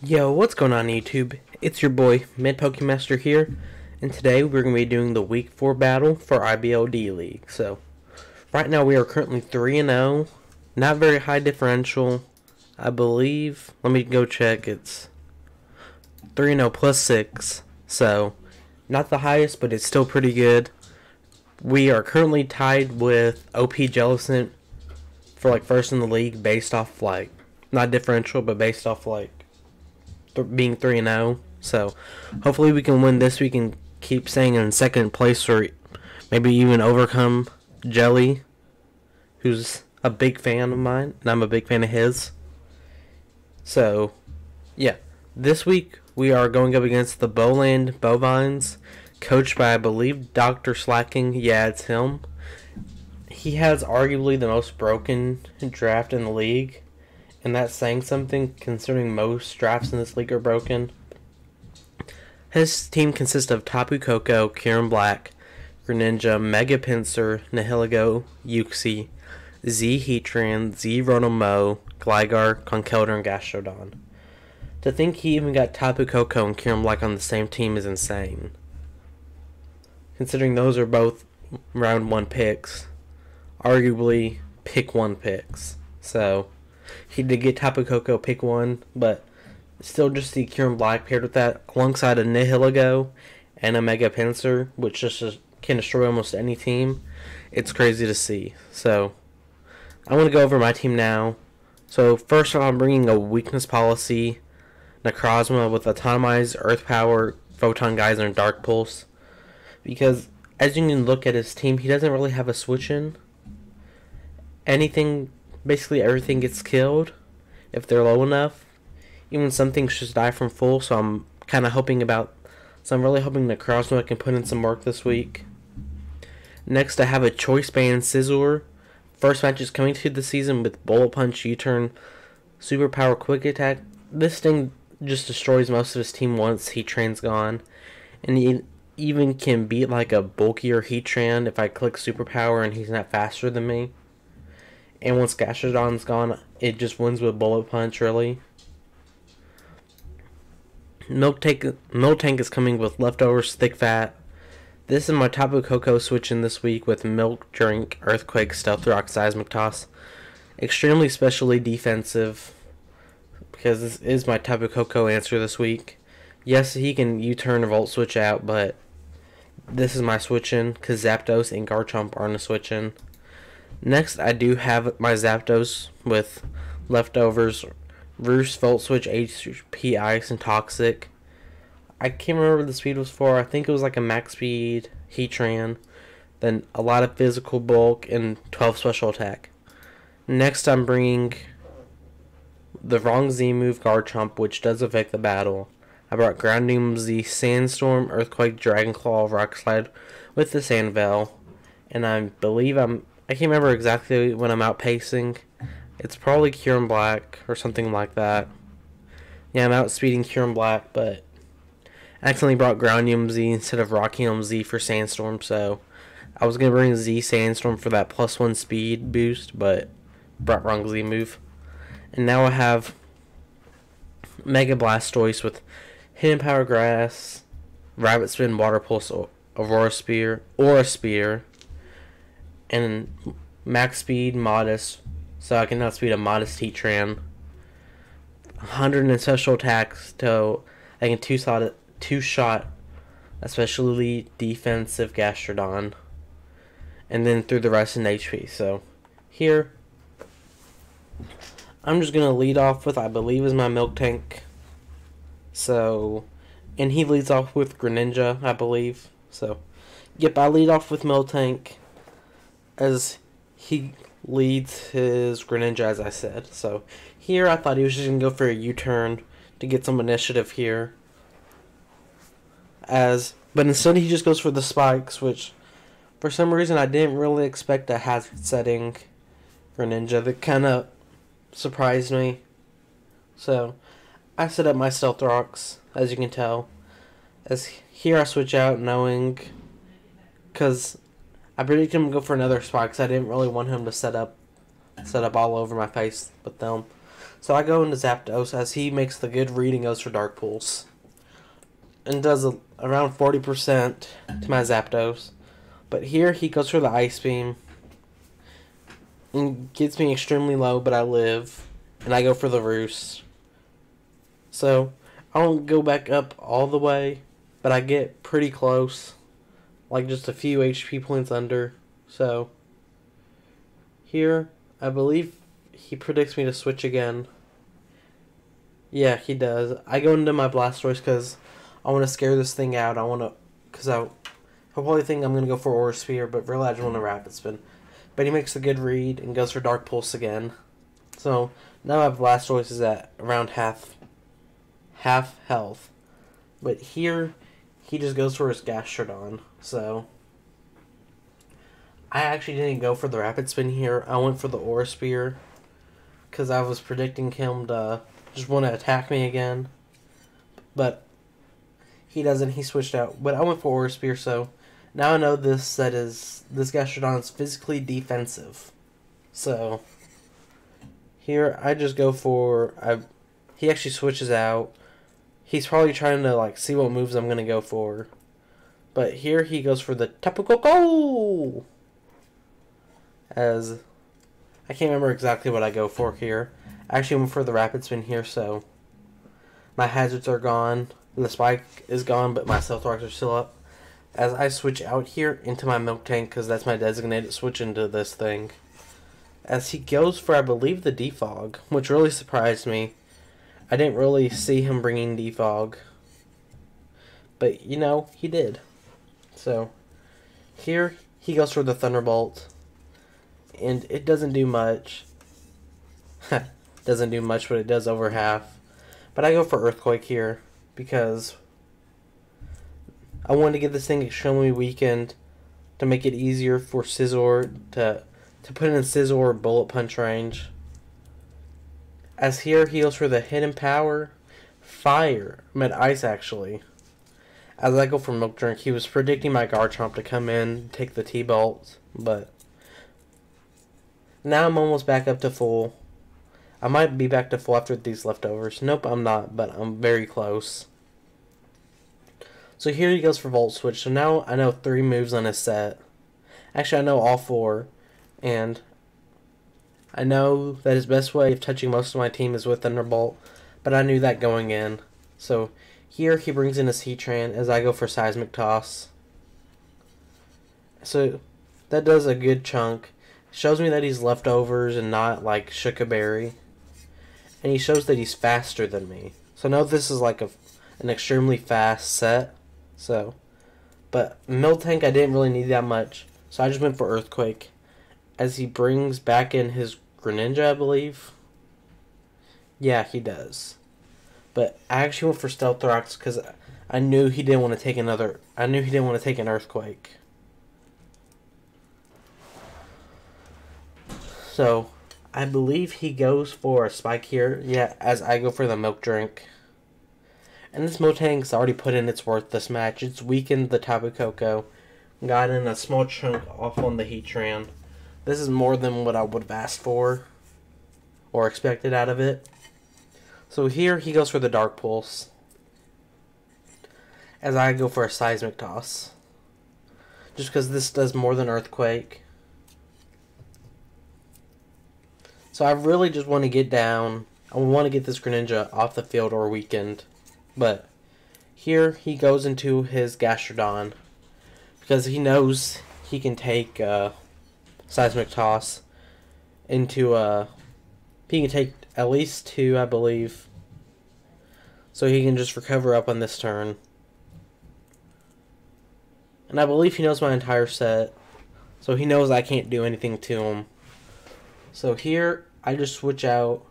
Yo, what's going on YouTube? It's your boy, Mid Pokemaster here, and today we're going to be doing the Week 4 battle for IBL D League. So, right now we are currently 3-0, not very high differential, I believe. Let me go check, it's 3-0 plus 6, so not the highest, but it's still pretty good. We are currently tied with OP Jellicent for like first in the league based off like, not differential, but based off like th- being 3 and 0. So hopefully we can win this week and keep staying in second place or maybe even overcome Jelly, who's a big fan of mine, and I'm a big fan of his. So, yeah. This week we are going up against the Bowland Bovines, coached by, I believe, Dr. Slaking. Yeah, it's him. He has arguably the most broken draft in the league and that's saying something considering most drafts in this league are broken. His team consists of Tapu Koko, Kyurem Black, Greninja, Mega Pinsir, Nihilego, Uxie, Z Heatran, Z Rotomo, Gligar, Conkeldurr, and Gastrodon. To think he even got Tapu Koko and Kyurem Black on the same team is insane. Considering those are both round one picks, arguably pick one picks. So, he did get Tapu Koko pick one, but still just the Kyurem Black paired with that alongside a Nihilego and a Mega Pinsir, which just can destroy almost any team. It's crazy to see. So I want to go over my team now. So first I'm bringing a weakness policy, Necrozma with Autotomize, Earth Power, Photon Geyser, and Dark Pulse. Because as you can look at his team, he doesn't really have a switch in. Anything basically everything gets killed if they're low enough. Even some things just die from full, so I'm kind of hoping about. So I'm really hoping that Crosmo can put in some work this week. Next, I have a Choice Band Scizor. First match is coming to the season with Bullet Punch, U-Turn, Superpower, Quick Attack. This thing just destroys most of his team once Heatran's gone. And he even can beat like a bulkier Heatran if I click Superpower and he's not faster than me. And once Gastrodon's gone, it just wins with Bullet Punch, really. Milk Tank, Miltank is coming with leftovers, thick fat. This is my Tapu Koko switching this week with Milk, Drink, Earthquake, Stealth Rock, Seismic Toss. Extremely specially defensive because this is my Tapu Koko answer this week. Yes, he can U-turn or Volt Switch out, but this is my switching because Zapdos and Garchomp aren't a switching. Next, I do have my Zapdos with leftovers, Roost, Volt Switch, HP Ice, and Toxic. I can't remember what the speed was for. I think it was like a max speed Heatran, then a lot of physical bulk, and 12 special attack. Next, I'm bringing the wrong Z move Garchomp, which does affect the battle. I brought Groundium Z Sandstorm, Earthquake, Dragon Claw, Rock Slide with the Sand Veil, and I believe I'm I can't remember exactly when I'm outpacing. It's probably Kyurem Black or something like that. Yeah, I'm outspeeding Kyurem Black, but I accidentally brought Groundium Z instead of Rockium Z for Sandstorm, so I was going to bring Z Sandstorm for that plus one speed boost, but brought wrong Z move. And now I have Mega Blastoise with Hidden Power Grass, Rapid Spin, Water Pulse, Aurora Spear, Aura Sphere, and max speed modest, so I can outspeed a modest Heatran. 100 in special attacks, so I can two shot two shot, especially defensive Gastrodon, and then through the rest in HP. So here, I'm just gonna lead off with I believe is my milk tank. So, and he leads off with Greninja, I believe. So, yep, I lead off with Miltank as he leads his Greninja, as I said. So here I thought he was just going to go for a U-turn to get some initiative here. As But instead he just goes for the spikes, which for some reason I didn't really expect a hazard setting Greninja. That kind of surprised me. So I set up my Stealth Rocks, as you can tell. As here I switch out knowing... Because I predicted him to go for another spot because I didn't really want him to set up set up all over my face with them. So I go into Zapdos as he makes the good reading goes for Dark Pulse. And does a, around 40% to my Zapdos. But here he goes for the Ice Beam. And gets me extremely low, but I live. And I go for the Roost. So I don't go back up all the way, but I get pretty close. Like just a few HP points under. So here, I believe he predicts me to switch again. Yeah, he does. I go into my Blastoise because I want to scare this thing out. I want to, because I, I probably think I'm going to go for Aura Sphere, but really I want to Rapid Spin. But he makes a good read and goes for Dark Pulse again. So now my Blastoise is at around half, half health. But here, he just goes for his Gastrodon. So I actually didn't go for the Rapid Spin here. I went for the Aura Sphere because I was predicting him to just want to attack me again. But he doesn't. He switched out. But I went for Aura Sphere, so now I know this set is this Gastrodon is physically defensive. So here I just go for I. He actually switches out. He's probably trying to like see what moves I'm gonna go for. But here he goes for the Tapu as I can't remember exactly what I go for here. I actually went for the rapid spin here, so my hazards are gone. The spike is gone, but my stealth rocks are still up. As I switch out here into my milk tank, because that's my designated switch into this thing. As he goes for, I believe, the defog, which really surprised me. I didn't really see him bringing defog. But, you know, he did. So, here he goes for the Thunderbolt and it doesn't do much. doesn't do much, but it does over half. But I go for Earthquake here because I want to get this thing extremely weakened to make it easier for Scizor to to put in Scizor bullet punch range. As here he goes for the hidden power, fire, med ice actually. As I go for milk drink, he was predicting my Garchomp to come in, take the T-Bolt, but now I'm almost back up to full. I might be back to full after these leftovers. Nope, I'm not, but I'm very close. So here he goes for Volt Switch. So now I know three moves on his set. Actually, I know all four. And I know that his best way of touching most of my team is with Thunderbolt. But I knew that going in. So here he brings in his Heatran as I go for Seismic Toss. So that does a good chunk. Shows me that he's leftovers and not like Shuca Berry. And he shows that he's faster than me. So I know this is like a, an extremely fast set. So, but Miltank I didn't really need that much. So I just went for Earthquake. As he brings back in his Greninja, I believe. Yeah, he does. But I actually went for Stealth Rocks because I knew he didn't want to take another. I knew he didn't want to take an Earthquake. So, I believe he goes for a spike here. Yeah, as I go for the milk drink. And this Miltank's already put in its worth this match. It's weakened the Tapu Koko. Got in a small chunk off on the Heatran. This is more than what I would have asked for. Or expected out of it. So here he goes for the Dark Pulse. As I go for a Seismic Toss. Just because this does more than Earthquake. So I really just want to get down. I want to get this Greninja off the field or weakened. But here he goes into his Gastrodon. Because he knows he can take uh, Seismic Toss into a... Uh, he can take at least two, I believe. So he can just recover up on this turn. And I believe he knows my entire set. So he knows I can't do anything to him. So here I just switch out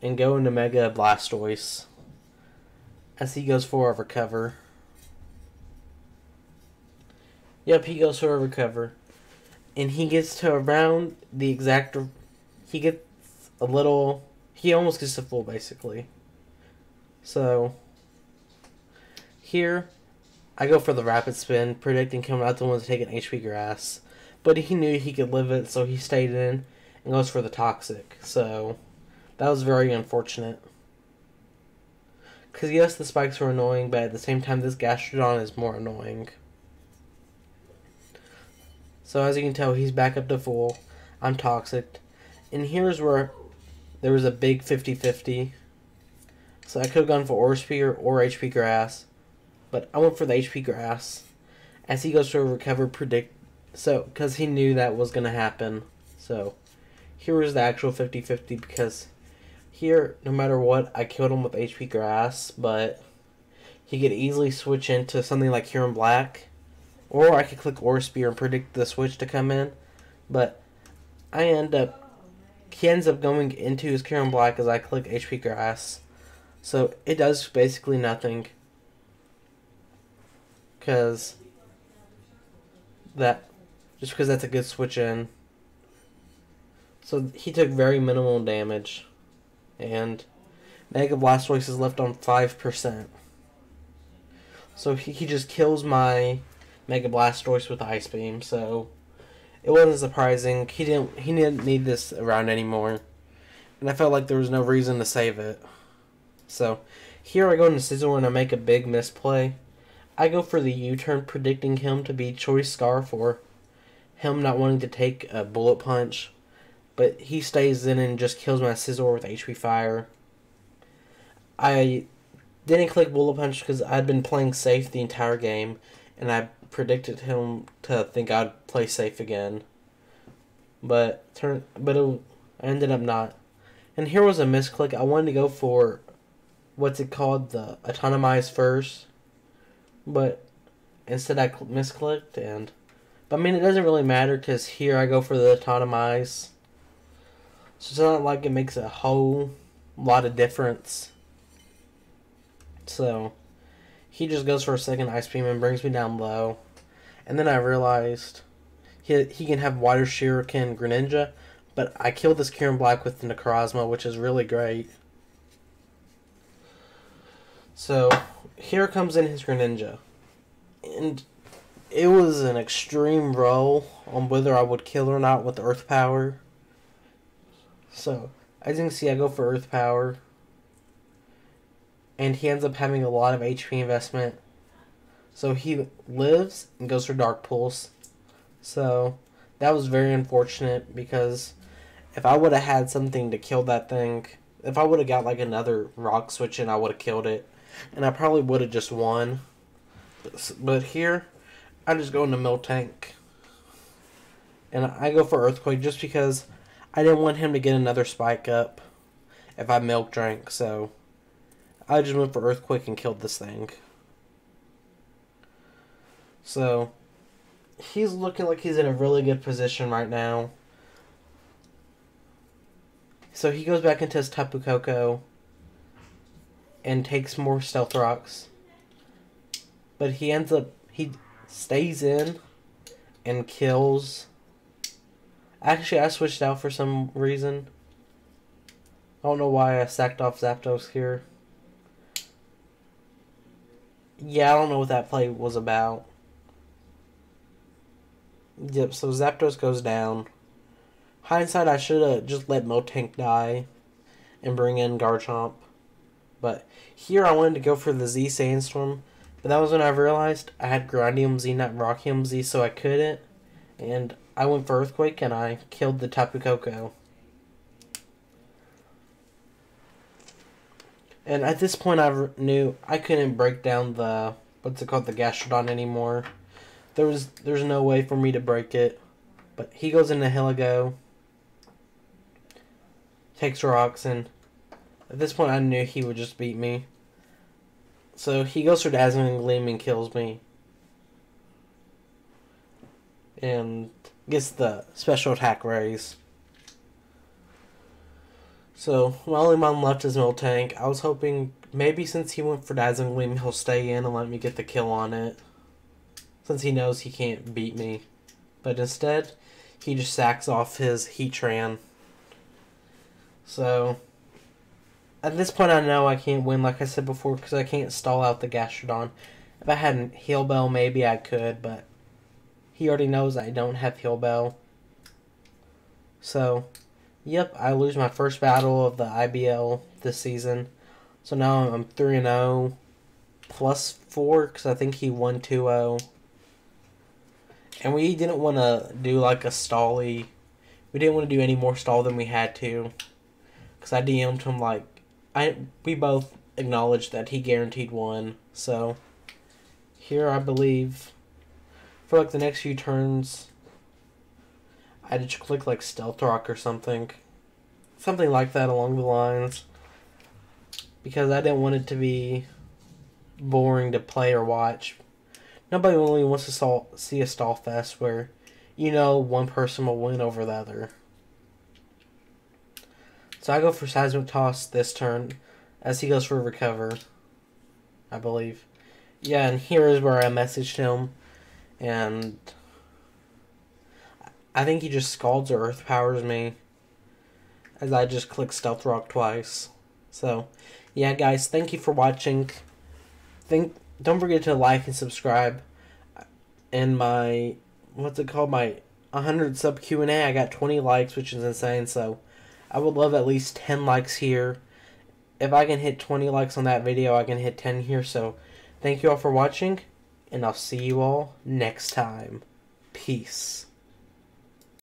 and go into Mega Blastoise as he goes for a recover. Yep, he goes for a recover. And he gets to around the exact. He gets a little. He almost gets to full, basically. So. Here, I go for the rapid spin, predicting him not the one to take an HP grass. But he knew he could live it, so he stayed in and goes for the toxic. So That was very unfortunate. Because yes, the spikes were annoying, but at the same time, this Gastrodon is more annoying. So as you can tell, he's back up to full. I'm toxic. And here's where there was a big 50-50. So I could have gone for Aura Sphere or HP Grass. But I went for the HP Grass. As he goes for a recover predict so because he knew that was gonna happen. So here was the actual 50-50 because here, no matter what, I killed him with HP Grass, but he could easily switch into something like Kyurem Black. Or I could click Aura Sphere and predict the switch to come in. But I end up he ends up going into his Kyurem Black as I click HP Grass. So it does basically nothing. Because that, just because that's a good switch in. So he took very minimal damage. And Mega Blastoise is left on 5%. So he, he just kills my Mega Blastoise with Ice Beam, so it wasn't surprising. He didn't he didn't need this around anymore. And I felt like there was no reason to save it. So here I go into Scizor and I make a big misplay. I go for the U-turn predicting him to be Choice Scarf or him not wanting to take a bullet punch. But he stays in and just kills my Scizor with HP Fire. I didn't click Bullet Punch because I'd been playing safe the entire game, and I predicted him to think I'd play safe again. But turn, but it, I ended up not. And here was a misclick. I wanted to go for what's it called, the autotomize first, but instead I misclicked and. But I mean, it doesn't really matter because here I go for the autotomize. So it's not like it makes a whole lot of difference. So he just goes for a second ice beam and brings me down low. And then I realized he, he can have Water Shuriken Greninja, but I killed this Kyurem Black with the Necrozma, which is really great. So here comes in his Greninja. And it was an extreme roll on whether I would kill or not with Earth Power. So, as you can see, I go for Earth Power. And he ends up having a lot of HP investment. So he lives and goes for Dark Pulse. So, that was very unfortunate because if I would have had something to kill that thing, if I would have got like another rock switch in, I would have killed it. And I probably would have just won. But here, I just go into Miltank. And I go for Earthquake just because I didn't want him to get another spike up if I milk drank, so I just went for Earthquake and killed this thing. So he's looking like he's in a really good position right now. So he goes back into his Tapu Koko and takes more Stealth Rocks. But he ends up, he stays in and kills Actually, I switched out for some reason. I don't know why I sacked off Zapdos here. Yeah, I don't know what that play was about. Yep, so Zapdos goes down. Hindsight, I should have just let Miltank die and bring in Garchomp. But here I wanted to go for the Z Sandstorm. But that was when I realized I had Groundium Z, not Rockium Z, so I couldn't. And I went for Earthquake and I killed the Tapu Koko. And at this point, I knew I couldn't break down the what's it called, the Gastrodon anymore. There was there's no way for me to break it. But he goes into Heligo, takes rocks, and at this point, I knew he would just beat me. So he goes for Dazzling Gleam and kills me. And gets the special attack raise. So, my mon left is Miltank. I was hoping maybe since he went for Dazzling Gleam, he'll stay in and let me get the kill on it. Since he knows he can't beat me. But instead, he just sacks off his Heatran. So, at this point, I know I can't win, like I said before, because I can't stall out the Gastrodon. If I had Heal Bell, maybe I could, but he already knows I don't have Heal Bell. So, Yep, I lose my first battle of the IBL this season. So now I'm 3 and 0 plus 4 because I think he won 2 0. And we didn't want to do like a stally. We didn't want to do any more stall than we had to. Because I DM'd him like. I We both acknowledged that he guaranteed one. So here I believe for like the next few turns I had to click like Stealth Rock or something. Something like that along the lines. Because I didn't want it to be boring to play or watch. Nobody really wants to saw, see a stall fest where you know one person will win over the other. So I go for Seismic Toss this turn as he goes for Recover, I believe. Yeah, and here is where I messaged him and I think he just scalds or earth powers me as I just click stealth rock twice. So, yeah, guys, thank you for watching. Think don't forget to like and subscribe. And my what's it called? My 100 sub Q and A. I got 20 likes, which is insane. So, I would love at least 10 likes here. If I can hit 20 likes on that video, I can hit 10 here. So, thank you all for watching, and I'll see you all next time. Peace.